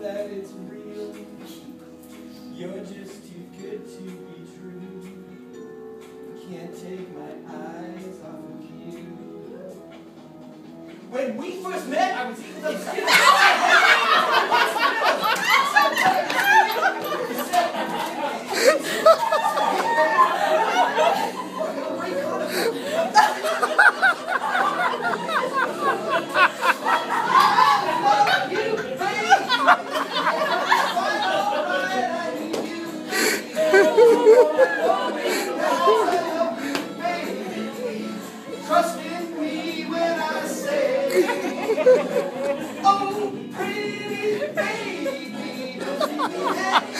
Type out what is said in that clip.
that it's real. You're just too good to be true. Can't take my eyes off of you. When we first met, I was eating some Trust in me when I say, oh, pretty baby, don't you be happy?